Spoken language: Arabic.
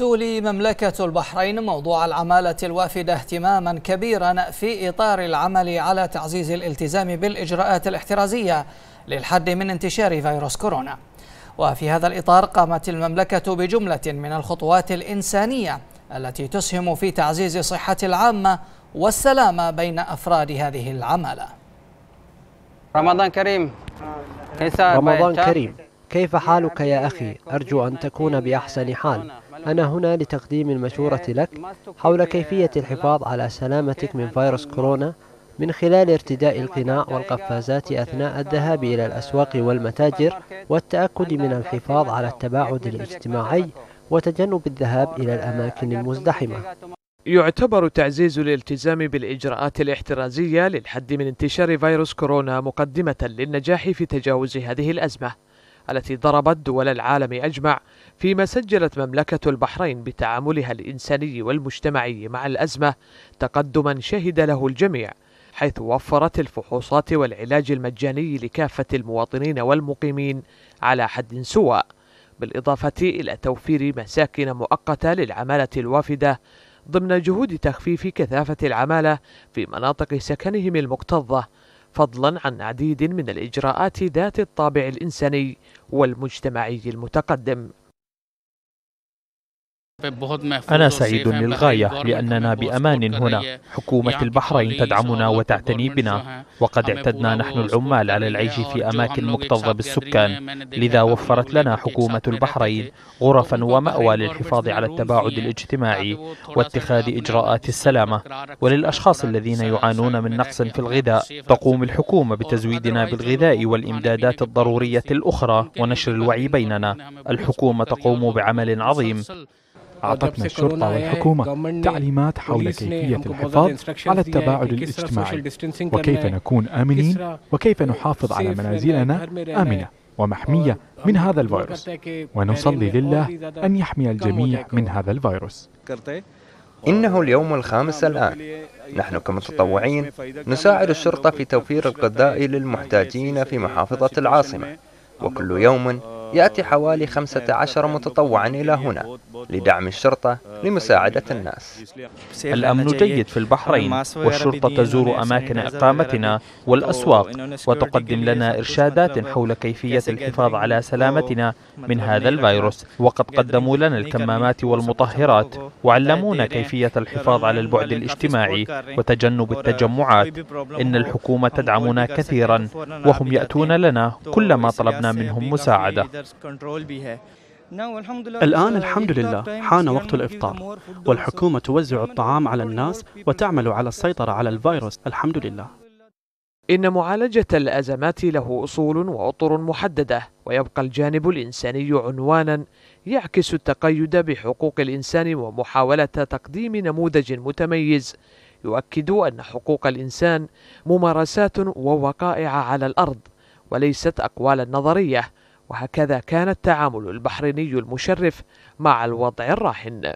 تولي مملكة البحرين موضوع العمالة الوافدة اهتماما كبيرا في إطار العمل على تعزيز الالتزام بالإجراءات الاحترازية للحد من انتشار فيروس كورونا. وفي هذا الإطار قامت المملكة بجملة من الخطوات الإنسانية التي تسهم في تعزيز صحة العامة والسلامة بين أفراد هذه العمالة. رمضان كريم. رمضان كريم. كيف حالك يا أخي؟ أرجو أن تكون بأحسن حال. أنا هنا لتقديم المشورة لك حول كيفية الحفاظ على سلامتك من فيروس كورونا من خلال ارتداء القناع والقفازات أثناء الذهاب إلى الأسواق والمتاجر والتأكد من الحفاظ على التباعد الاجتماعي وتجنب الذهاب إلى الأماكن المزدحمة. يعتبر تعزيز الالتزام بالإجراءات الاحترازية للحد من انتشار فيروس كورونا مقدمة للنجاح في تجاوز هذه الأزمة. التي ضربت دول العالم أجمع فيما سجلت مملكة البحرين بتعاملها الإنساني والمجتمعي مع الأزمة تقدما شهد له الجميع حيث وفرت الفحوصات والعلاج المجاني لكافة المواطنين والمقيمين على حد سواء بالإضافة إلى توفير مساكن مؤقتة للعمالة الوافدة ضمن جهود تخفيف كثافة العمالة في مناطق سكنهم المكتظة فضلا عن عديد من الإجراءات ذات الطابع الإنساني والمجتمعي المتقدم. أنا سعيد للغاية لأننا بأمان هنا. حكومة البحرين تدعمنا وتعتني بنا. وقد اعتدنا نحن العمال على العيش في أماكن مكتظة بالسكان. لذا وفرت لنا حكومة البحرين غرفا ومأوى للحفاظ على التباعد الاجتماعي واتخاذ إجراءات السلامة. وللأشخاص الذين يعانون من نقص في الغذاء. تقوم الحكومة بتزويدنا بالغذاء والإمدادات الضرورية الأخرى ونشر الوعي بيننا الحكومة تقوم بعمل عظيم أعطتنا الشرطة والحكومة تعليمات حول كيفية الحفاظ على التباعد الاجتماعي. وكيف نكون آمنين؟ وكيف نحافظ على منازلنا آمنة؟ ومحمية من هذا الفيروس. ونصلي لله أن يحمي الجميع من هذا الفيروس. إنه اليوم الخامس الآن. نحن كمتطوعين نساعد الشرطة في توفير الغذاء للمحتاجين في محافظة العاصمة. وكل يوم يأتي حوالي 15 متطوعا إلى هنا لدعم الشرطة لمساعدة الناس. الأمن جيد في البحرين والشرطة تزور أماكن إقامتنا والأسواق وتقدم لنا إرشادات حول كيفية الحفاظ على سلامتنا من هذا الفيروس. وقد قدموا لنا الكمامات والمطهرات وعلمونا كيفية الحفاظ على البعد الاجتماعي وتجنب التجمعات. إن الحكومة تدعمنا كثيرا وهم يأتون لنا كلما طلبنا منهم مساعدة. الآن الحمد لله حان وقت الإفطار. والحكومة توزع الطعام على الناس وتعمل على السيطرة على الفيروس. الحمد لله. إن معالجة الأزمات له أصول وأطر محددة ويبقى الجانب الإنساني عنوانا يعكس التقيد بحقوق الإنسان ومحاولة تقديم نموذج متميز. يؤكد أن حقوق الإنسان ممارسات ووقائع على الأرض وليست أقوالا نظرية. وهكذا كان التعامل البحريني المشرف مع الوضع الراهن.